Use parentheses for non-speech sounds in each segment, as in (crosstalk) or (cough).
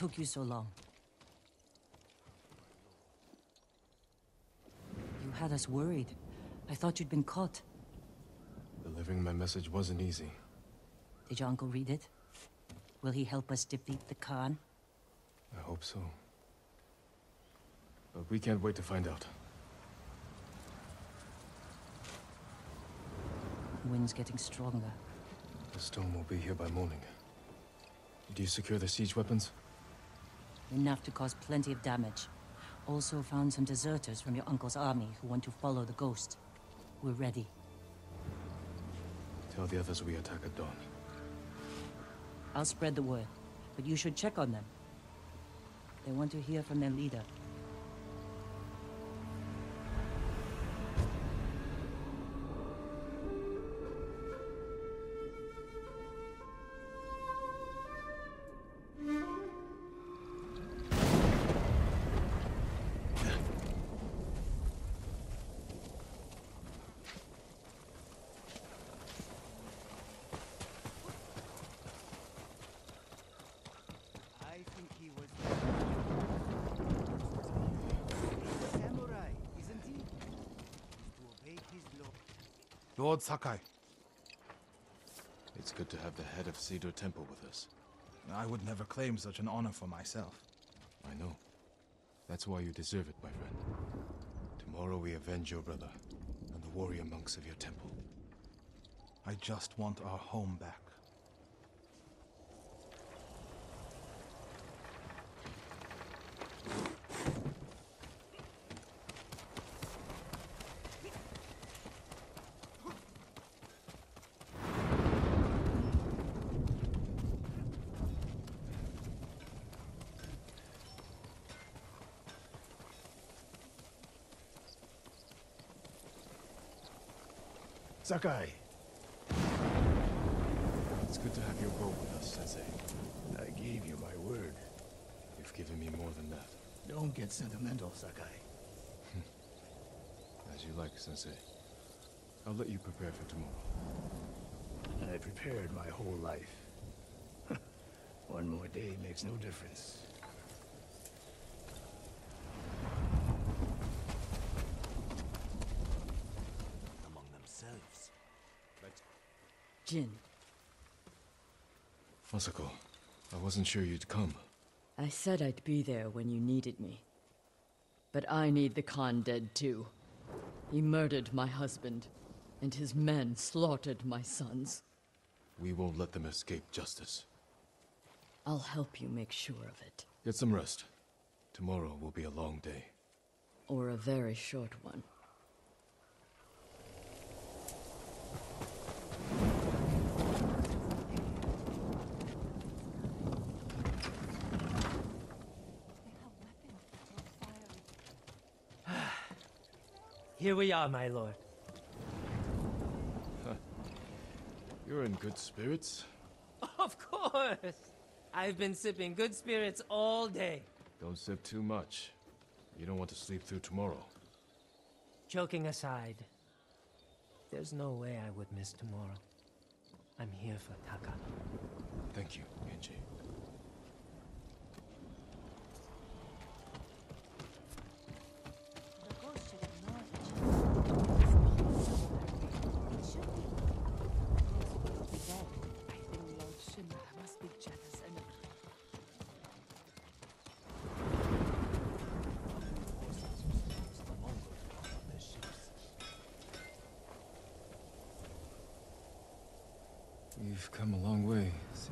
took you so long? You had us worried. I thought you'd been caught. Delivering my message wasn't easy. Did your uncle read it? Will he help us defeat the Khan? I hope so. But we can't wait to find out. The wind's getting stronger. The storm will be here by morning. Did you secure the siege weapons? Enough to cause plenty of damage. Also found some deserters from your uncle's army who want to follow the ghost. We're ready. Tell the others we attack at dawn. I'll spread the word, but you should check on them. They want to hear from their leader. Lord Sakai, It's good to have the head of Cedar Temple with us. I would never claim such an honor for myself. I know. That's why you deserve it, my friend. Tomorrow we avenge your brother and the warrior monks of your temple. I just want our home back. Sakai, It's good to have your boat with us, Sensei. I gave you my word. You've given me more than that. Don't get sentimental, Sakai. (laughs) As you like, Sensei. I'll let you prepare for tomorrow. I prepared my whole life. (laughs) One more day makes no difference. Jin, Masako, I wasn't sure you'd come. I said I'd be there when you needed me. But I need the Khan dead too. He murdered my husband, and his men slaughtered my sons. We won't let them escape justice. I'll help you make sure of it. Get some rest. Tomorrow will be a long day. Or a very short one. Here we are, my lord. You're in good spirits. Of course! I've been sipping good spirits all day. Don't sip too much. You don't want to sleep through tomorrow. Joking aside, there's no way I would miss tomorrow. I'm here for Taka. Thank you, Kenji.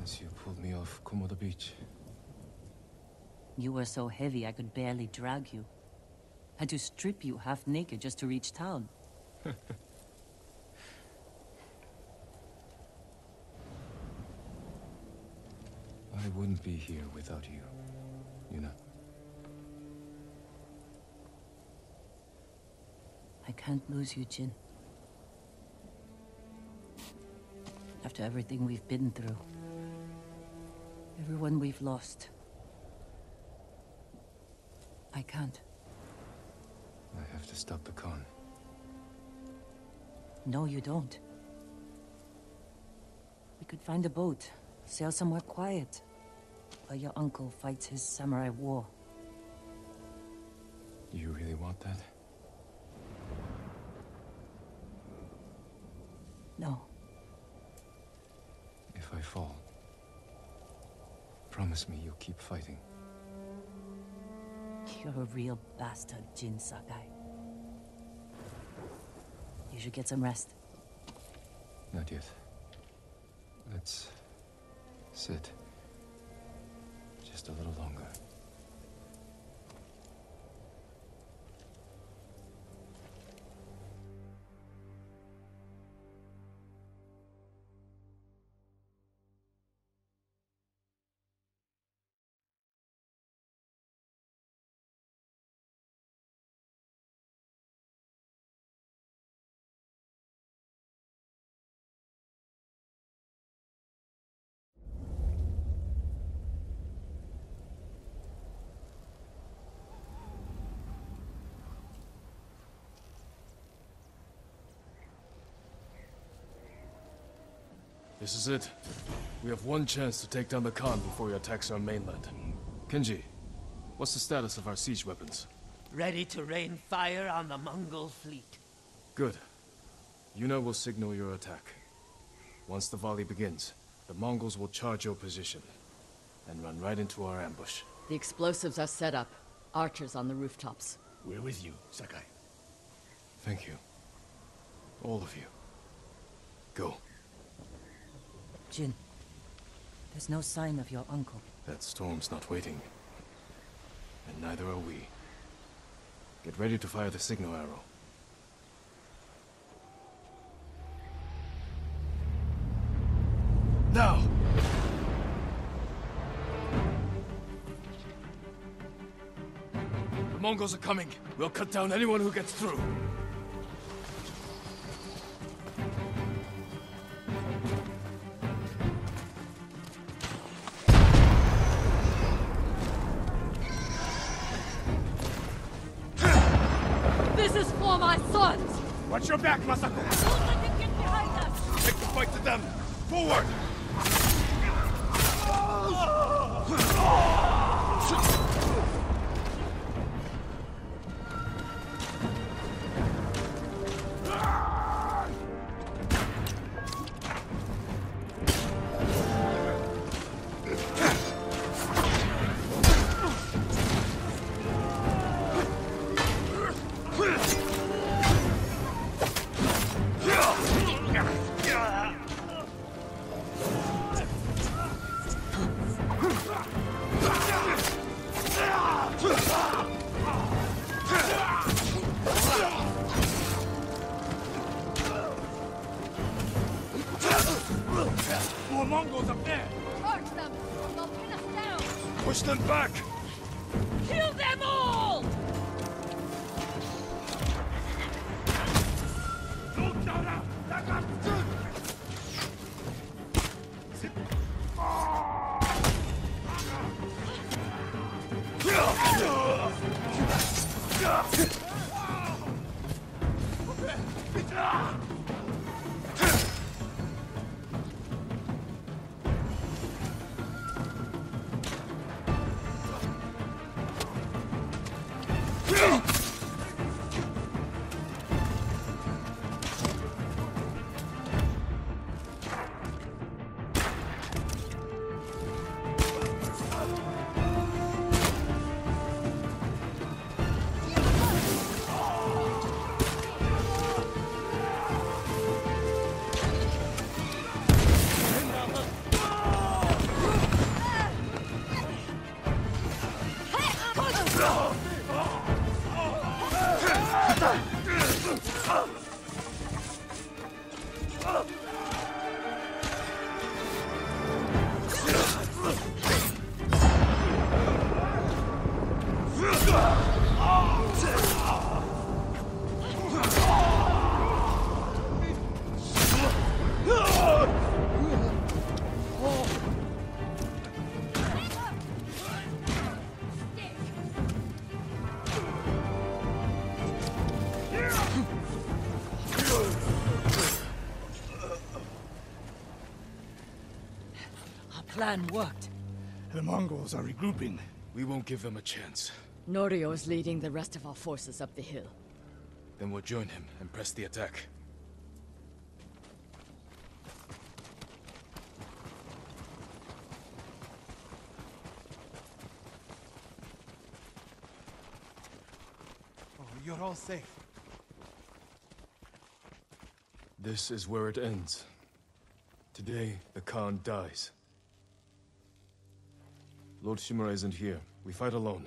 Since you pulled me off Komoda Beach. you were so heavy I could barely drag you. Had to strip you half naked just to reach town. (laughs) I wouldn't be here without you, you know. I can't lose you, Jin. After everything we've been through. Everyone we've lost. I can't. I have to stop the Khan. No, you don't. We could find a boat, sail somewhere quiet. While your uncle fights his samurai war. You really want that? No. Promise me you'll keep fighting. You're a real bastard, Jin Sakai. You should get some rest. Not yet. Let's sit just a little longer. This is it. We have one chance to take down the Khan before he attacks our mainland. Kenji, what's the status of our siege weapons? Ready to rain fire on the Mongol fleet. Good. Yuna will signal your attack. Once the volley begins, the Mongols will charge your position and run right into our ambush. The explosives are set up. Archers on the rooftops. We're with you, Sakai. Thank you. All of you. Go. Jin, there's no sign of your uncle. That storm's not waiting. And neither are we. Get ready to fire the signal arrow. Now! The Mongols are coming. We'll cut down anyone who gets through. Watch your back, Mongols up there! Charge them! They'll pin us down! Push them back! Plan worked. The Mongols are regrouping. We won't give them a chance. Norio is leading the rest of our forces up the hill. Then we'll join him and press the attack. Oh, you're all safe. This is where it ends. Today, the Khan dies. Lord Shimura isn't here. We fight alone.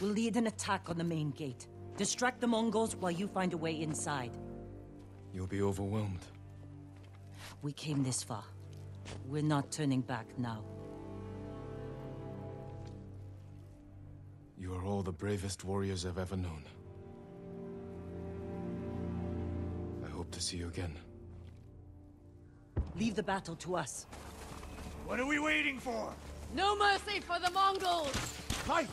We'll lead an attack on the main gate. Distract the Mongols while you find a way inside. You'll be overwhelmed. We came this far. We're not turning back now. You are all the bravest warriors I've ever known. I hope to see you again. Leave the battle to us. What are we waiting for? No mercy for the Mongols! Fight!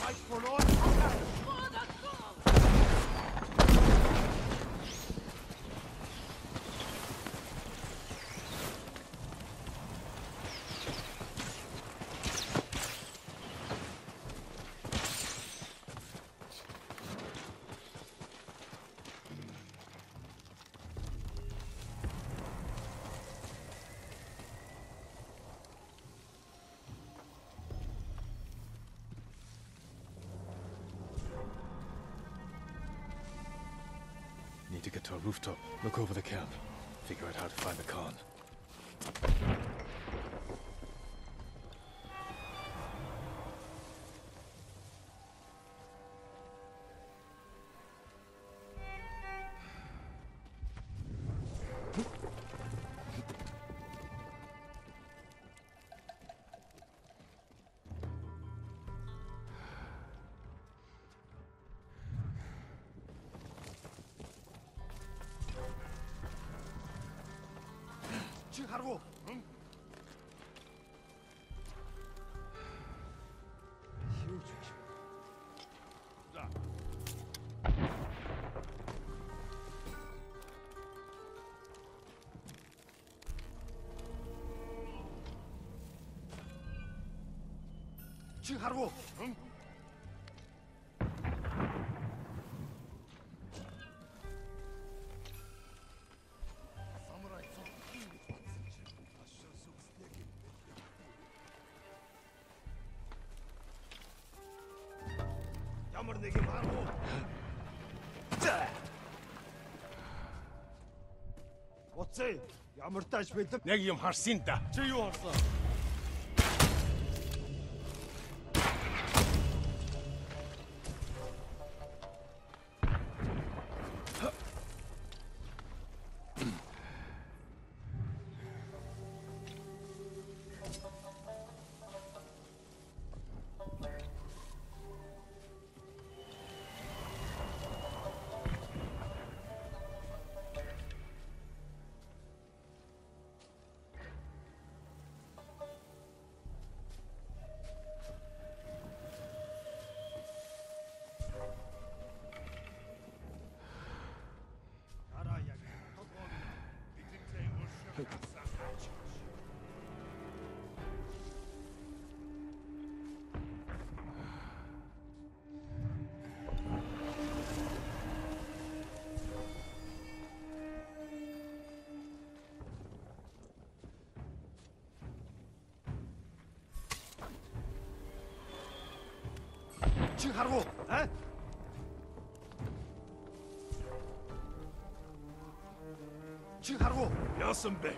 Fight for Lord to get to a rooftop. Look over the camp. Figure out how to find the Khan. нэг юм аа. Оцээ ямар тааш бэлэн. Яг юм харсан да. Чи юу харсан? харгу. Аа? Чи харгу. Яасан бэ?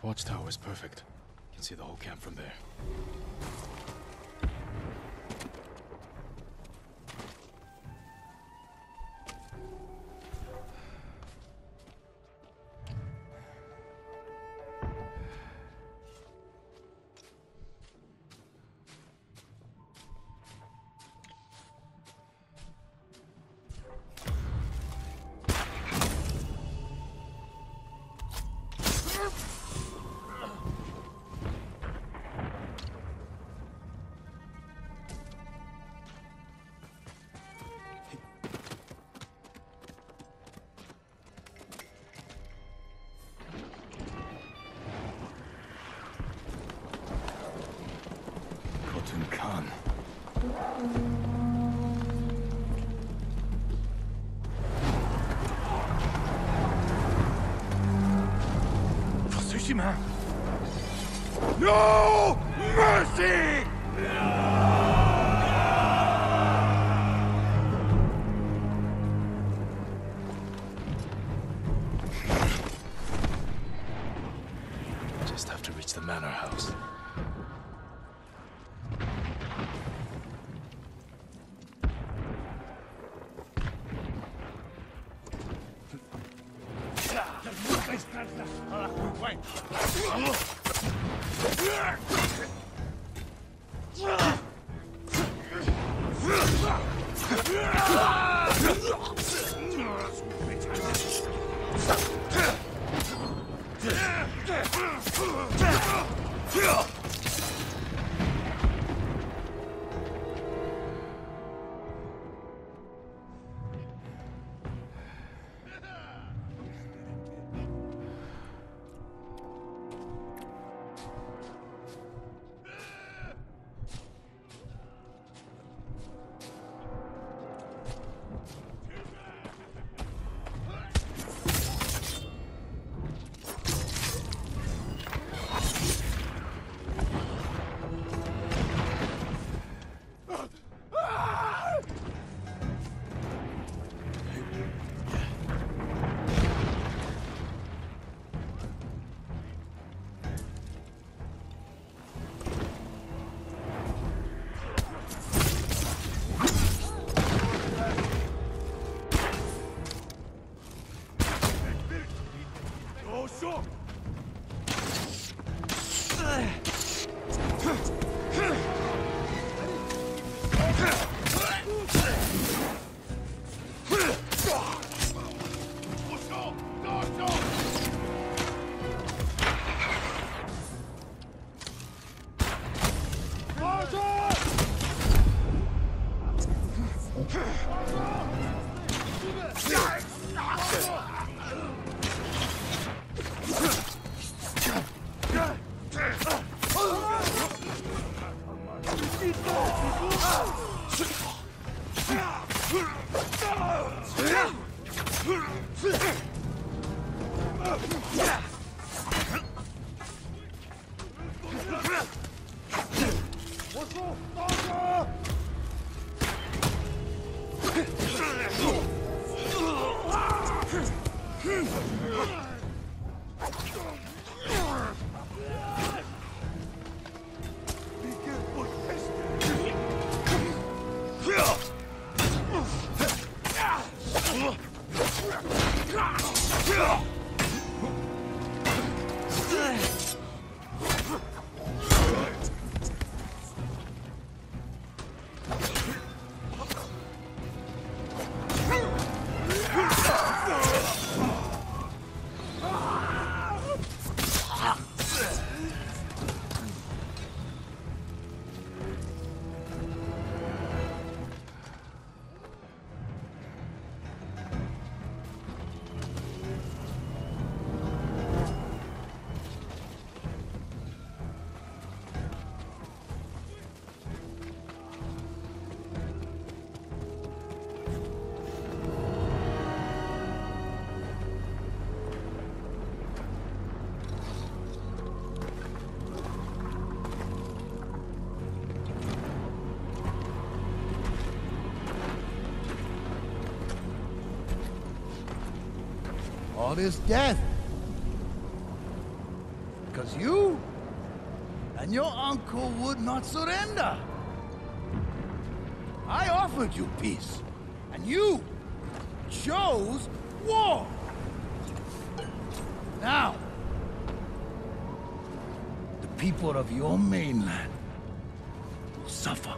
That watchtower is perfect. You Can see the whole camp from there. Man! No Ugh. Oh, sure! All this death. Because you and your uncle would not surrender. I offered you peace, and you chose war. Now, the people of your mainland will suffer.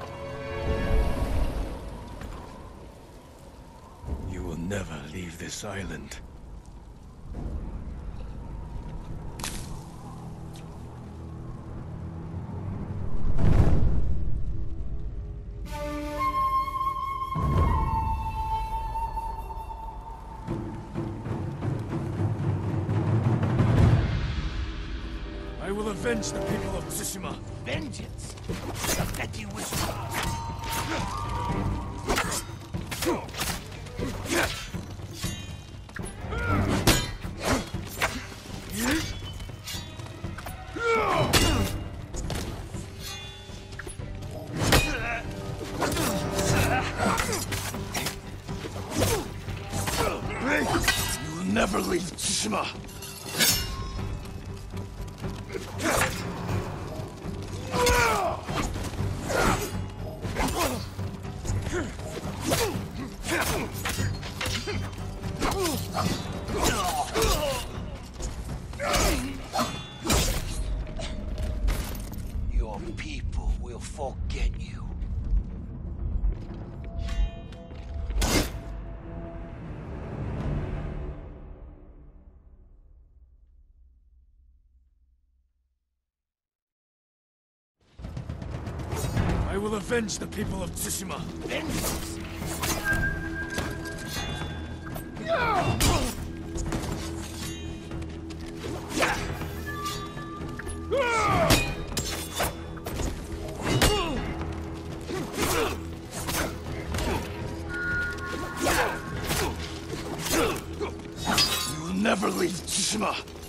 You will never leave this island. never leave Tsushima. Ah! Avenge the people of Tsushima. We will never leave Tsushima.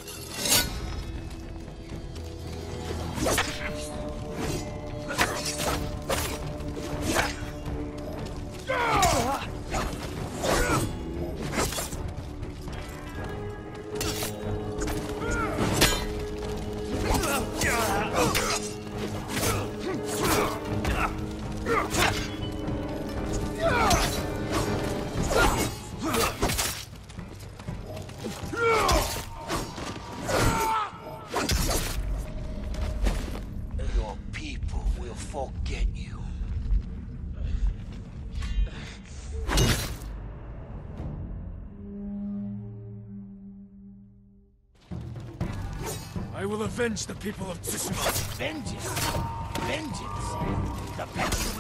Avenge the people of Tsushima. Vengeance! Vengeance! The best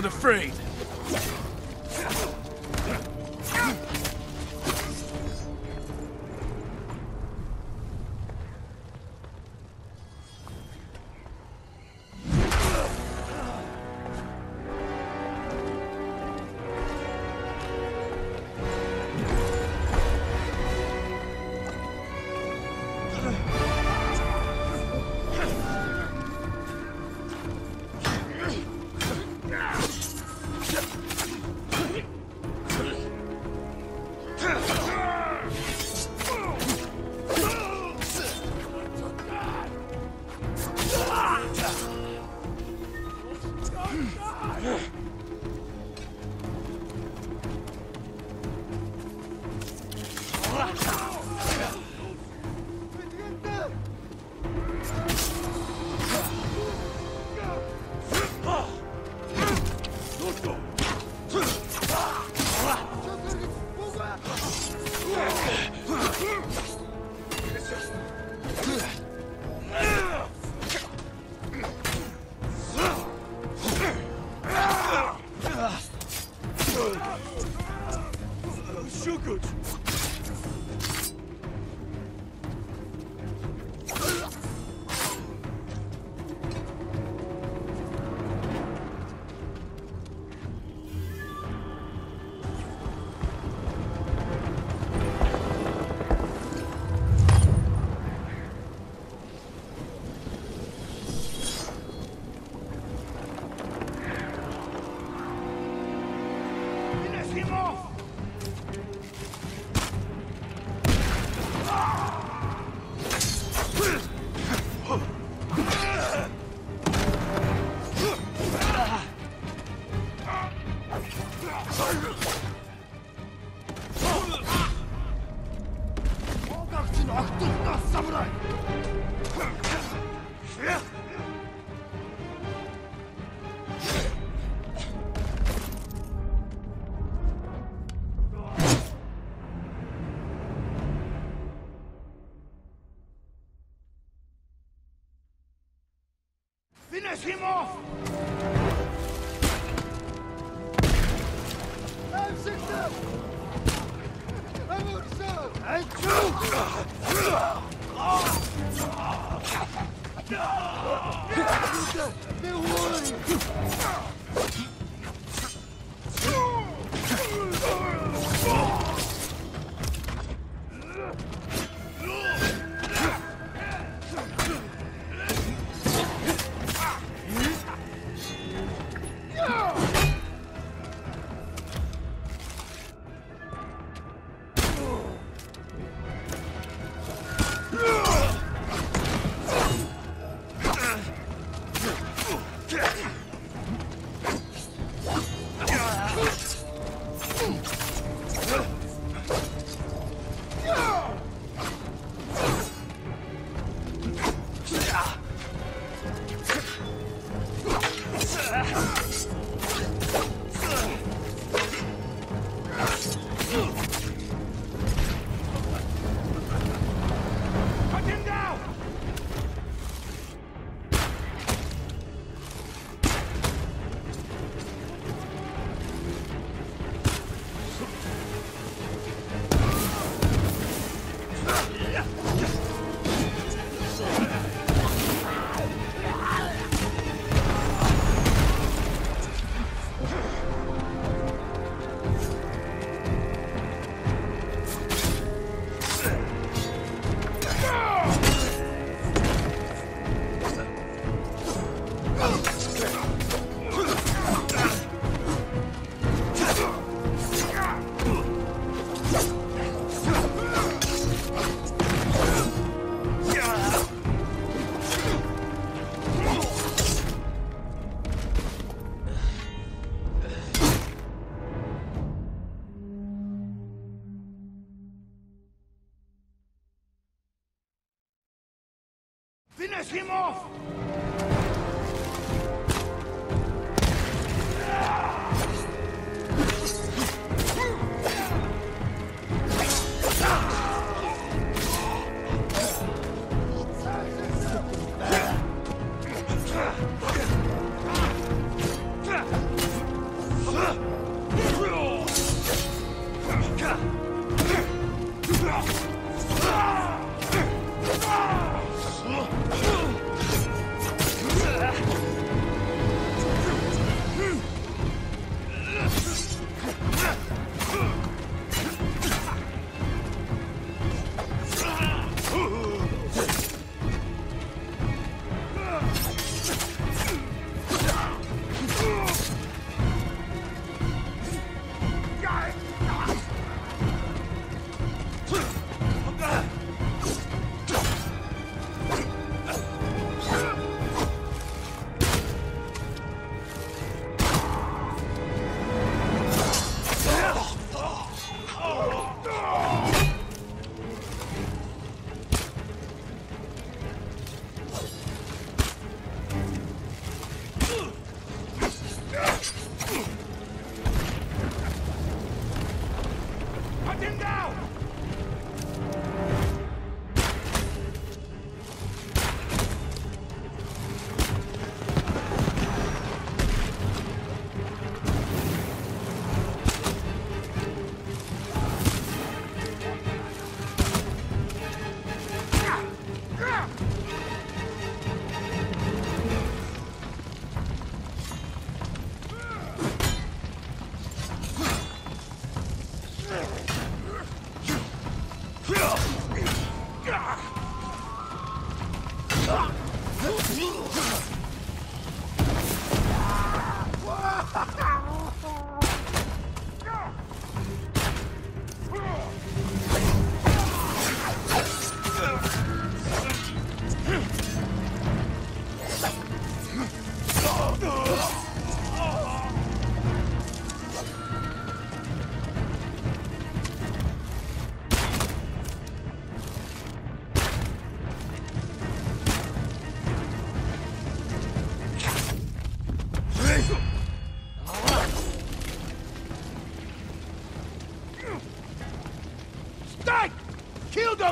Sound afraid.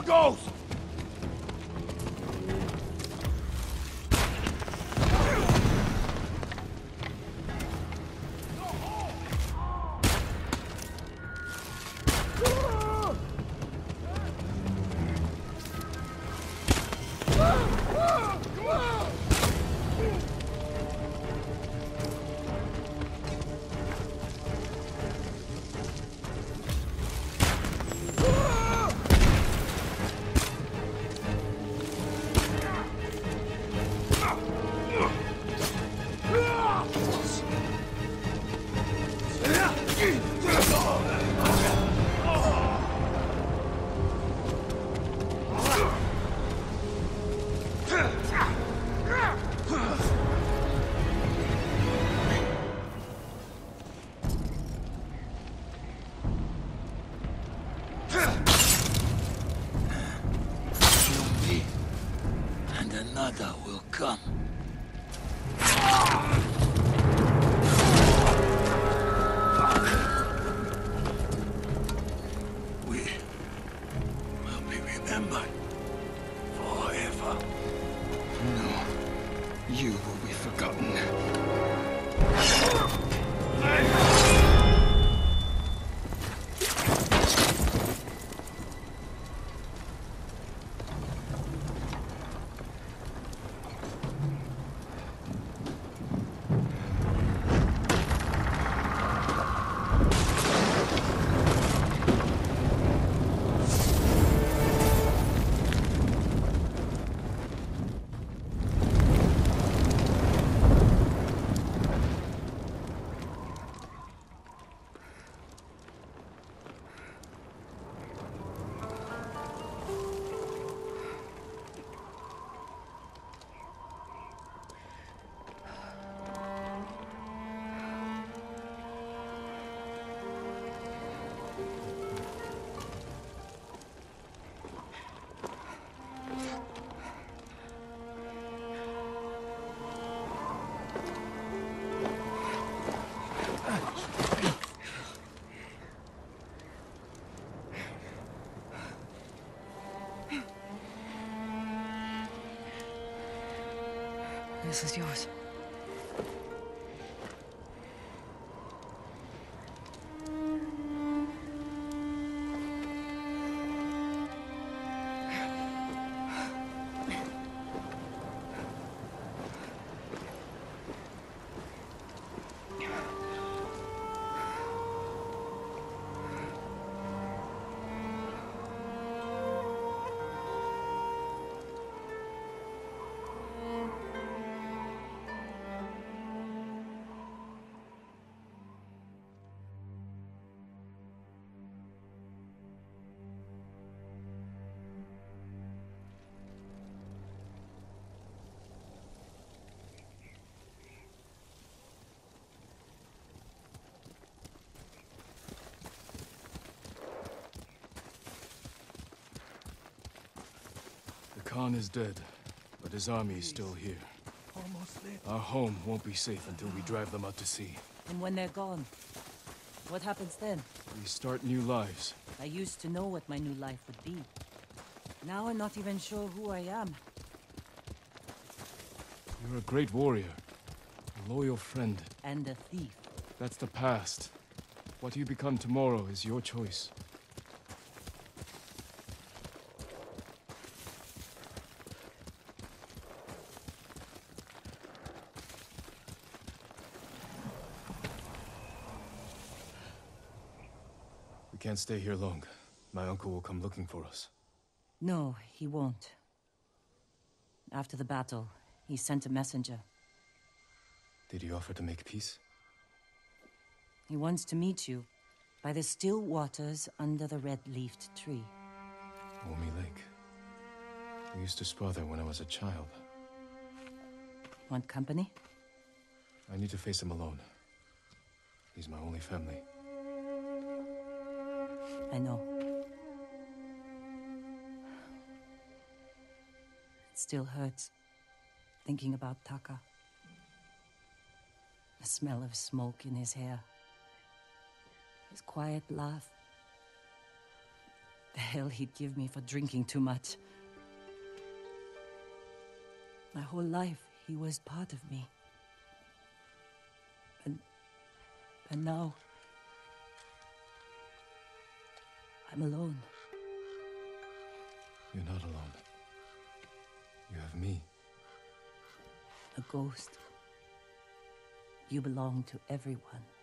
Kill remembered forever. No, you will be forgotten. This is yours. Khan is dead, but his army is still here. Almost. Our home won't be safe until we drive them out to sea. And when they're gone, what happens then? We start new lives. I used to know what my new life would be. Now I'm not even sure who I am. You're a great warrior. A loyal friend. And a thief. That's the past. What you become tomorrow is your choice. Can't stay here long. My uncle will come looking for us. No, he won't. After the battle, he sent a messenger. Did he offer to make peace? He wants to meet you by the still waters under the red-leafed tree. Omi Lake. We used to spar there when I was a child. Want company? I need to face him alone. He's my only family. I know. It still hurts thinking about Taka. The smell of smoke in his hair. His quiet laugh. the hell he'd give me for drinking too much. My whole life, he was part of me. And. and now. I'm alone. You're not alone. You have me. A ghost. You belong to everyone.